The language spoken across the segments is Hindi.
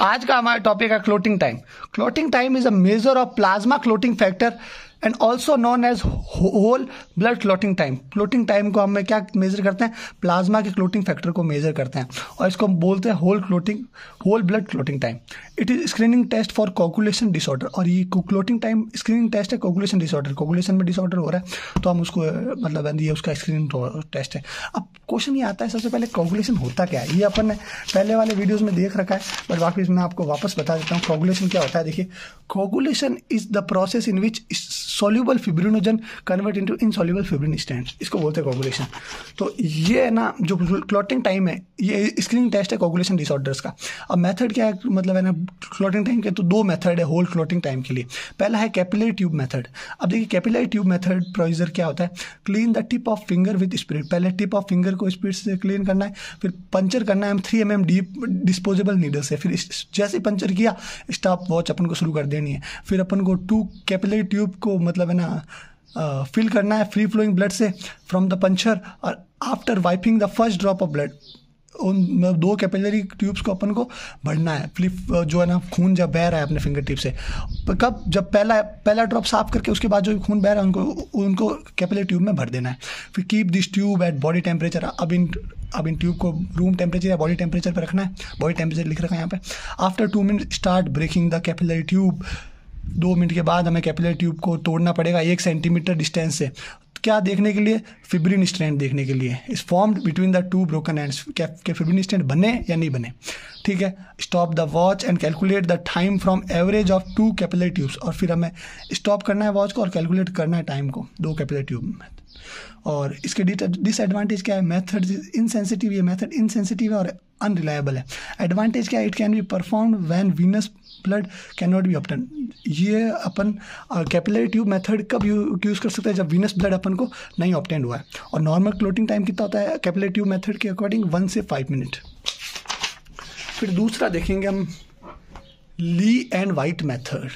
आज का हमारा टॉपिक है clotting time clotting time is a measure of plasma clotting factor and also known as whole blood clotting time clotting time को हम क्या मेजर करते हैं? प्लाज्मा के क्लोटिंग फैक्टर को मेजर करते हैं और इसको हम बोलते हैं whole clotting whole blood clotting time it is screening test for coagulation disorder और ये क्लोटिंग टाइम स्क्रीनिंग टेस्ट है कोकुलेशन डिसऑर्डर कोकुलेशन में डिसऑर्डर हो रहा है तो हम उसको मतलब ये उसका स्क्रीनिंग टेस्ट है। अब क्वेश्चन ये आता है सबसे पहले कोकुलेशन होता क्या है? ये अपन ने पहले वाले वीडियोज़ में देख रखा है बट वापिस मैं आपको वापस बता देता हूँ कोकुलेशन क्या होता है। देखिए coagulation is the process in which soluble fibrinogen convert into insoluble fibrin strand इसको बोलते हैं कोगुलेशन तो ये है ना, जो क्लॉटिंग टाइम है, ये स्क्रीनिंग टेस्ट है कोगुलेशन डिसऑर्डर्स का. अब मेथड क्या है? मतलब है ना क्लॉटिंग टाइम के तो दो मेथड है होल क्लॉटिंग टाइम के लिए. पहला है कैपिलरी ट्यूब मेथड अब देखिए कैपिलरी ट्यूब मेथड प्रोसीजर क्या होता है? Clean the tip of finger with spirit पहले टिप ऑफ़ फिंगर को स्पिरिट से क्लीन करना है, फिर पंचर करना है three M M deep disposable needle से. फिर जैसे पंचर किया स्टॉप वॉच अपन को शुरू कर देनी है. फिर अपन को टू कैपिलरी ट्यूब को मतलब है ना फिल करना है फ्री फ्लोइंग ब्लड से फ्रॉम द पंचर और after wiping the first drop of blood उन मतलब दो कैपिलरी ट्यूब्स को अपन को भरना है। फ्लिप जो है ना, खून जब बह रहा है अपने फिंगर टिप से कब जब पहला पहला ड्रॉप साफ़ करके उसके बाद जो खून बह रहा है, उनको उनको कैपिलरी ट्यूब में भर देना है। फिर keep this tube at body temperature अब इन अब इन ट्यूब को रूम टेम्परेचर या बॉडी टेम्परेचर पर रखना है। बॉडी टेम्परेचर लिख रखा है यहाँ पे। After two minute start breaking the capillary tube दो मिनट के बाद हमें कैपिलर ट्यूब को तोड़ना पड़ेगा एक सेंटीमीटर डिस्टेंस से। क्या देखने के लिए? फिब्रिन स्ट्रैंड देखने के लिए। Is formed between the two broken ends क्या फिब्रिन स्ट्रैंड बने या नहीं बने? ठीक है stop the watch and calculate the time from average of two capillary tubes और फिर हमें स्टॉप करना है वॉच को और कैलकुलेट करना है टाइम को, दो कैपिलर ट्यूब में। और इसके डिसएडवांटेज क्या है? मेथड इनसेंसिटिव ये मेथड इनसेंसिटिव है और अनरिलायबल है। एडवांटेज क्या है? It can be perform when venous blood can not be obtained ये अपन कैपिलरी ट्यूब मेथड कब यूज़ कर सकते हैं जब वीनस ब्लड अपन को नहीं ऑप्टेंड हुआ है? और नॉर्मल क्लोटिंग टाइम कितना होता है? कैपिलरी ट्यूब मेथड के अकॉर्डिंग वन से फाइव मिनट फिर दूसरा देखेंगे हम Lee and White method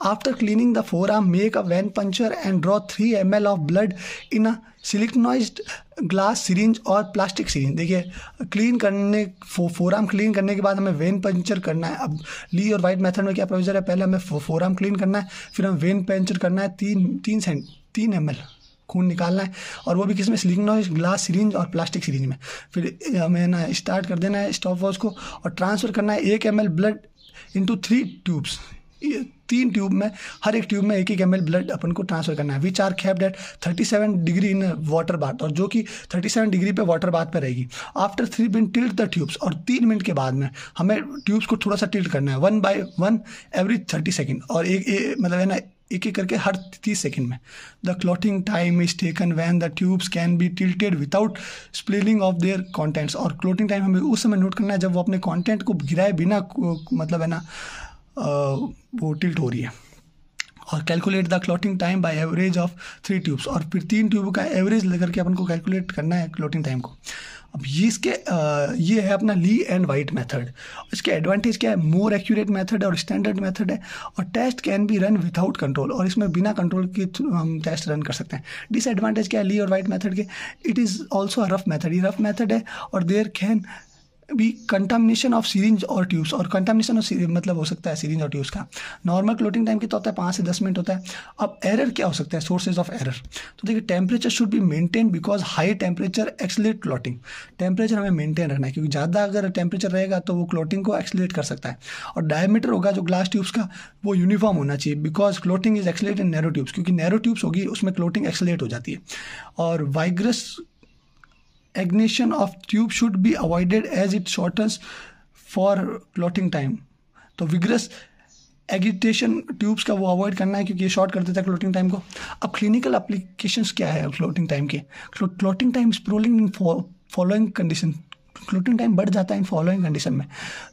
After cleaning the forearm, make a vein puncture and draw 3 ml of blood in a siliconized glass syringe और प्लास्टिक सीरेंज देखिए क्लीन करने फो, फोराम क्लीन करने के बाद हमें वेन पंचर करना है। अब ली और वाइट मेथड में क्या प्रोविजर है? पहले हमें फो, फोराम क्लीन करना है फिर हमें वेन पंचर करना है तीन तीन सेंट तीन एम एल खून निकालना है और वो भी किसमें? सिलिकनॉइज ग्लास सीरेंज और प्लास्टिक सीरेंज में। फिर हमें ना स्टार्ट कर देना है स्टॉप वॉच को और ट्रांसफ़र करना है एक M L blood into three tubes तीन ट्यूब में हर एक ट्यूब में एक एक एम ब्लड अपन को ट्रांसफ़र करना है। Which are kept at thirty seven degree in water bath और जो कि थर्टी सेवन डिग्री पे वाटर बाथ पे रहेगी। After three minute tilt the tubes और तीन मिनट के बाद में हमें ट्यूब्स को थोड़ा सा टिल्ट करना है। One by one every thirty second और एक, एक मतलब है ना एक एक करके हर तीस सेकेंड में। The clotting time is taken when the tubes can be tilted without spilling of their contents और क्लोटिंग टाइम हमें उस समय नोट करना है जब वो अपने कॉन्टेंट को गिराए बिना मतलब है ना वो टिल्ट हो रही है। और calculate the clotting time by average of three tubes और फिर तीन ट्यूब का एवरेज लेकर के अपन को कैलकुलेट करना है क्लोटिंग टाइम को। अब ये इसके ये है अपना ली एंड वाइट मेथड इसके एडवांटेज क्या है? मोर एक्यूरेट मेथड और स्टैंडर्ड मेथड है। और test can be run without control और इसमें बिना कंट्रोल के हम टेस्ट रन कर सकते हैं। डिसएडवांटेज क्या है ली और वाइट मेथड के? It is also rough method ये रफ मेथड है और देयर कैन भी कंटामिनेशन ऑफ़ सीरिंज और ट्यूब्स और कंटामिनेशन ऑफ़ मतलब हो सकता है सीरिंज और ट्यूब्स का। नॉर्मल क्लोटिंग टाइम कितना होता है पाँच से दस मिनट होता है। अब एरर क्या हो सकता है? सोर्सेज ऑफ़ एरर तो देखिए temperature should be maintain because high temperature accelerate clotting temperature हमें मेंटेन रखना है, क्योंकि ज़्यादा अगर टेम्परेचर रहेगा तो वो क्लोटिंग को एक्सलेट कर सकता है। और डायमीटर होगा जो ग्लास ट्यूब्स का, वो यूनिफॉर्म होना चाहिए because clotting is accelerate in narrow tubes क्योंकि नैरो ट्यूब्स होगी, उसमें क्लोटिंग एक्सलेट हो जाती है। और vigorous ignition of tube should be avoided as it shortens for clotting time. तो विग्रस एगिटेशन ट्यूब्स का वो अवॉइड करना है क्योंकि ये शॉर्ट कर देता है क्लोटिंग टाइम को। अब क्लिनिकल अप्लीकेशन क्या है क्लोटिंग टाइम के? Clotting time prolonging in following condition clotting time बढ़ जाता है इन फॉलोइंग कंडीशन में।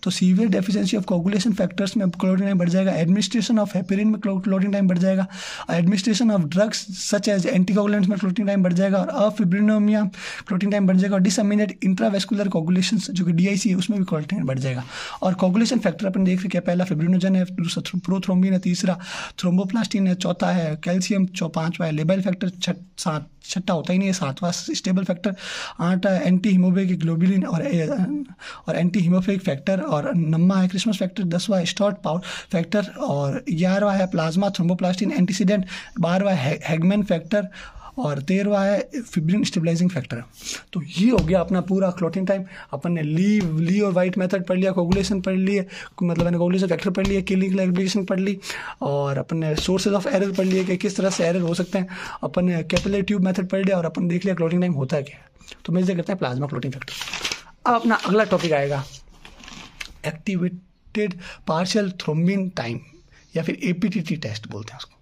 तो severe deficiency of coagulation factors में क्लोटिंग टाइम बढ़ जाएगा एडमिनिस्ट्रेशन ऑफ़ हेपेरिन में क्लोटिंग टाइम बढ़ जाएगा administration of drugs such as anticoagulants में क्लोटिंग टाइम बढ़ जाएगा और अफिब्रिनोमिया क्लोटिंग टाइम बढ़ जाएगा और डिसमिनेट इंट्रावेस्कुलर कोगुलेशन जो कि डीआईसी है, उसमें भी टाइम बढ़ जाएगा। और कोगुलेशन फैक्टर अपन देख रहे हैं पहला फिब्रिनोजन है, दूसरा प्रोथ्रोम्बिन है, तीसरा थ्रोम्बोप्लास्टिन है, चौथा है कैल्शियम पाँचवा है लेबल फैक्टर छठ सात। छठा होता ही नहीं है, सातवां स्टेबल फैक्टर आठ एंटी हीमोफिलिक ग्लोबिलिन और और एंटी हीमोफिलिक फैक्टर और नम्मा है क्रिसमस फैक्टर दसवा स्टॉट पावर फैक्टर और ग्यारहवा है प्लाज्मा थ्रोम्बोप्लास्टिन एंटीसीडेंट बारहवा हैगमैन फैक्टर और तेरवा है फिब्रिन स्टेबलाइजिंग फैक्टर तो ये हो गया अपना पूरा क्लोटिंग टाइम अपन ने ली ली और वाइट मेथड पढ़ लिया कोगुलेशन पढ़ लिए मतलब मैंने कोगुलेशन फैक्टर पढ़ लिया क्लिनिकल एप्लीकेशन पढ़ ली, और अपन ने सोर्सेज ऑफ़ एरर पढ़ लिए कि किस तरह से एरर हो सकते हैं. अपन ने कैपिलर ट्यूब मेथड पढ़ लिया और अपन देख लिया क्लोटिंग टाइम होता है. क्या तो मैं करते हैं प्लाज्मा क्लोटिंग फैक्टर अब अपना अगला टॉपिक आएगा. एक्टिवेटेड पार्शियल थ्रोम्बिन टाइम या फिर एपीटीटी टेस्ट बोलते हैं उसको.